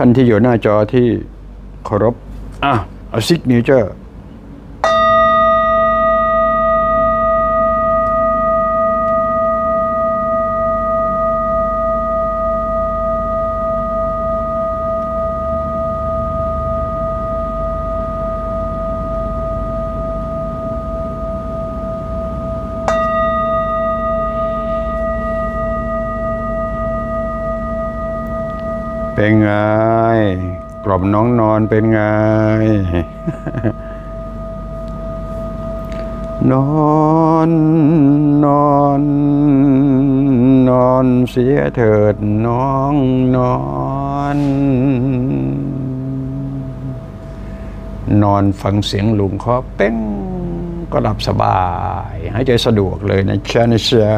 ท่านที่อยู่หน้าจอที่เคารพอะเอา signature เป็นไง กล่อมน้องนอนเป็นไง นอนนอนนอนเสียเถิดน้องนอน นอนฟังเสียงลุงเคาะเป้งก็หลับสบายหายใจสะดวกเลยนะจ๊ะนะจ๊ะ